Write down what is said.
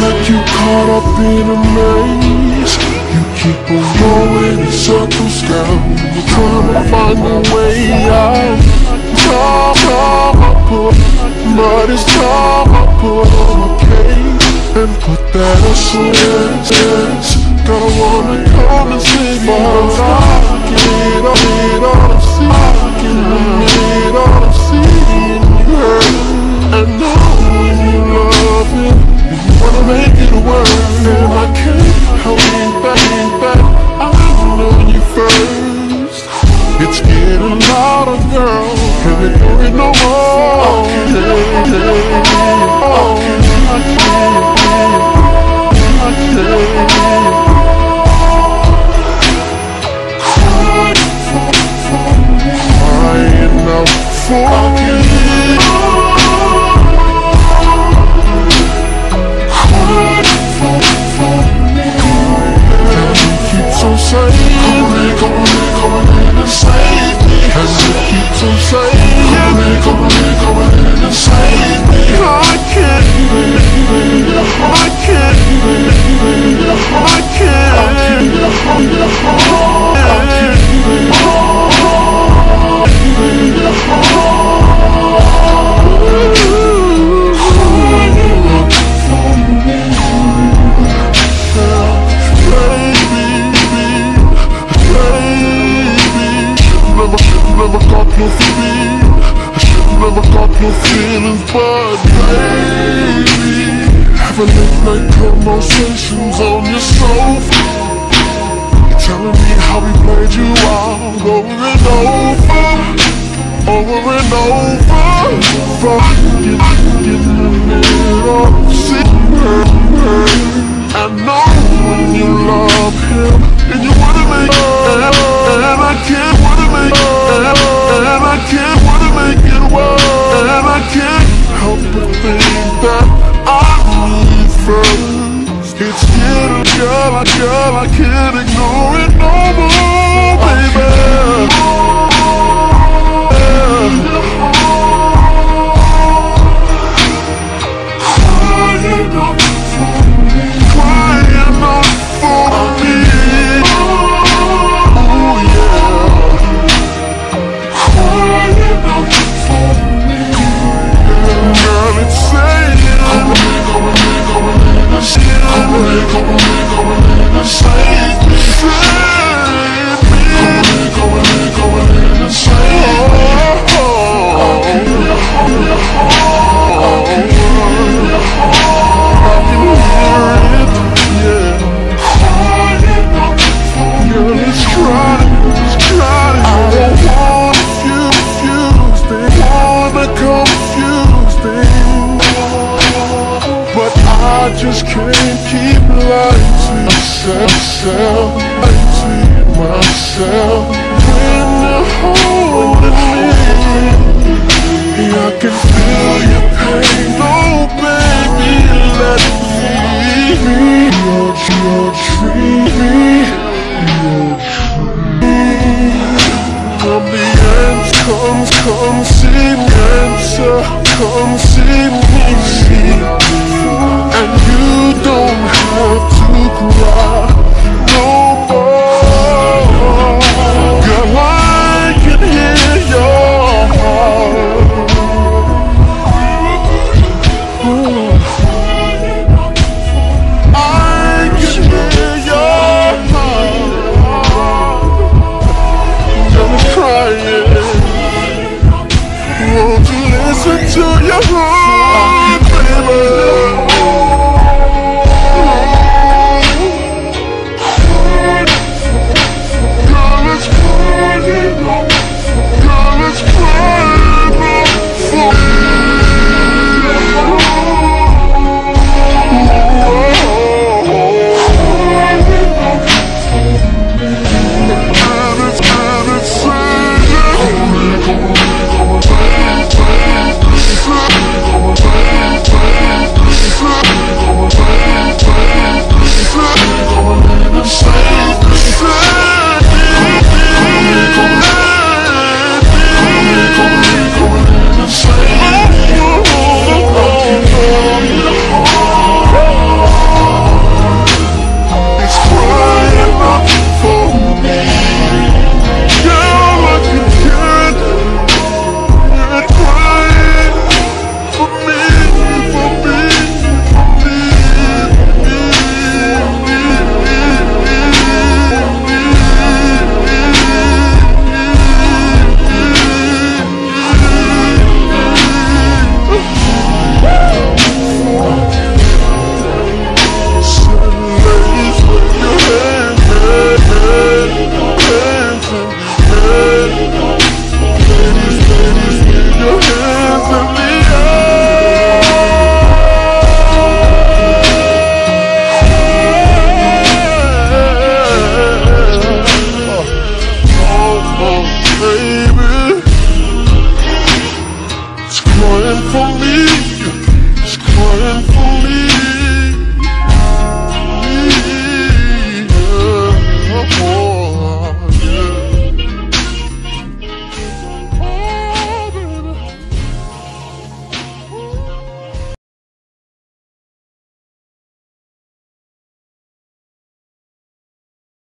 been maze You keep on going in circles, girl. You're trying to find a way out. Trouble, but it's trouble, okay? And put that assurance. Don't wanna come and save my life. Get on, get on, see. Getting louder, girl. Can't ignore it no more. Yeah, yeah. Oh, I can't. I. Never, never got no feeling I should never got no feelings But baby Having late night conversations on your sofa. Telling me how we played you out Over and over Over and over I just can't keep lying to myself, lying to myself. When you're holding me, I can feel your pain. Oh, baby, let me. You'll, you'll treat me. You'll treat me. Come the end, come, come see me, answer, come see me. for me.